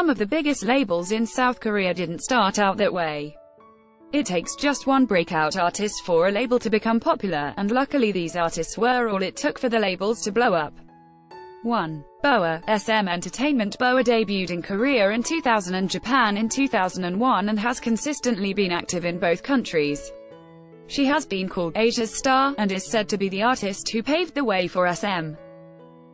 some of the biggest labels in South Korea didn't start out that way. It takes just one breakout artist for a label to become popular, and luckily these artists were all it took for the labels to blow up. 1. Boa, SM Entertainment Boa debuted in Korea in 2000 and Japan in 2001 and has consistently been active in both countries. She has been called Asia's star, and is said to be the artist who paved the way for SM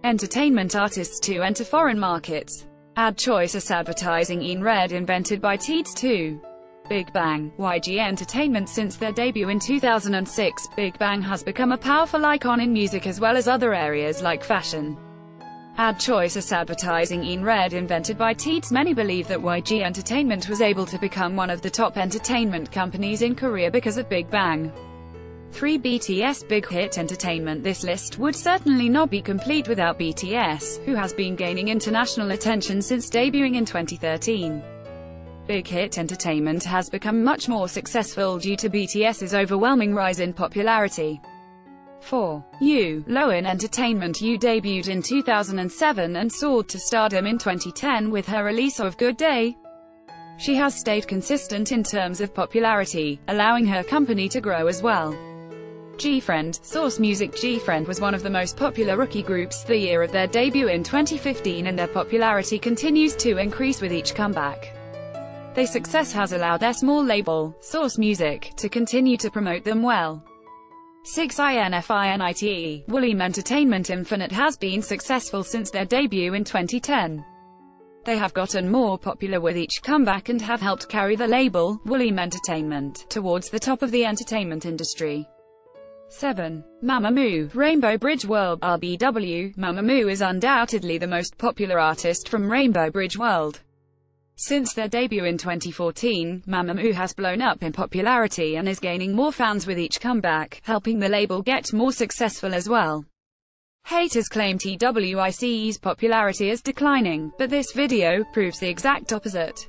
entertainment artists to enter foreign markets. Ad choice advertising in red invented by Teeds 2. Big Bang, YG Entertainment Since their debut in 2006, Big Bang has become a powerful icon in music as well as other areas like fashion. Ad choice advertising in red invented by Teeds Many believe that YG Entertainment was able to become one of the top entertainment companies in Korea because of Big Bang. 3 BTS Big Hit Entertainment This list would certainly not be complete without BTS, who has been gaining international attention since debuting in 2013. Big Hit Entertainment has become much more successful due to BTS's overwhelming rise in popularity. 4. IU. LOEN Entertainment IU debuted in 2007 and soared to stardom in 2010 with her release of Good Day. She has stayed consistent in terms of popularity, allowing her company to grow as well. G-Friend, Source Music G-Friend was one of the most popular rookie groups the year of their debut in 2015 and their popularity continues to increase with each comeback. Their success has allowed their small label, Source Music, to continue to promote them well. 6 INFINITE, Woollim Entertainment Infinite has been successful since their debut in 2010. They have gotten more popular with each comeback and have helped carry the label, Woollim Entertainment, towards the top of the entertainment industry. 7. Mamamoo, Rainbow Bridge World, RBW, Mamamoo is undoubtedly the most popular artist from Rainbow Bridge World. Since their debut in 2014, Mamamoo has blown up in popularity and is gaining more fans with each comeback, helping the label get more successful as well. Haters claim TWICE's popularity is declining, but this video proves the exact opposite.